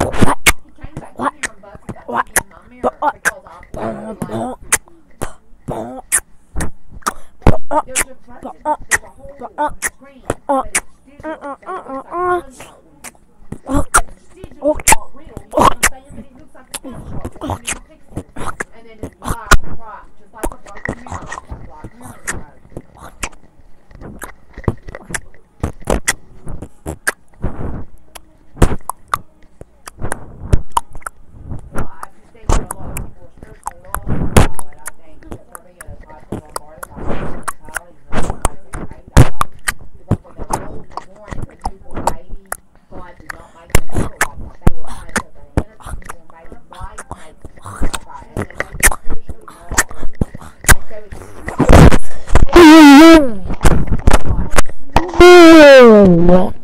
But uh, but uh, uh, uh, uh, uh, uh, uh. want.